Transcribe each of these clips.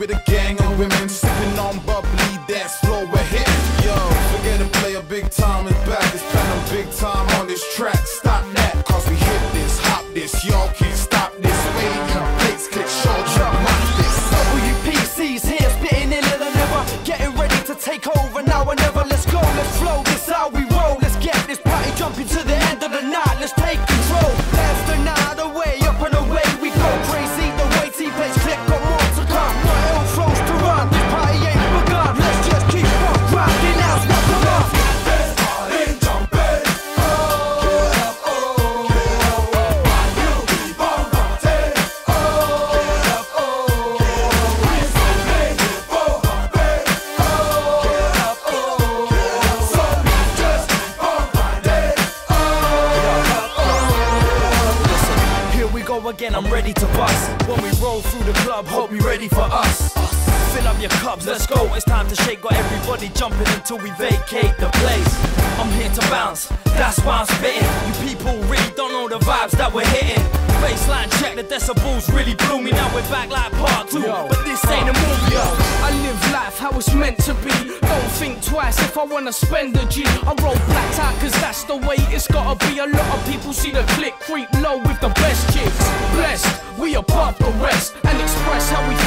with a gang of women, sipping on bubbly, dance floor we're hitting. Yo, forget a player, big time is back. It's platinum big time on this track. Stop that, cause we hit this, hop this, y'all can't stop this. Waiting in place, click short, jump, mock this. WPC's here, spitting in it and never getting ready to take over. Now or never, let's go, let's flow. This how we roll. Let's get this party jumping to the end of the night. Let's take control. Again, I'm ready to bust. When we roll through the club, hope you ready for us. Fill up your cups, let's go. It's time to shake, got everybody jumping until we vacate the place. I'm here to bounce, that's why I'm spitting. You people really don't know the vibes that we're hitting. Bassline check, the decibels really blew me. Now we're back like part two, but this ain't a movie. Yo. I live life how it's meant to be. Don't think twice if I wanna spend a G. I roll black out cause that's the way it's gotta be. A lot of people see the click creep low with the best chicks. Rest and express how we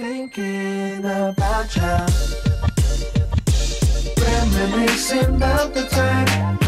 Thinking about you. Reminiscing about the time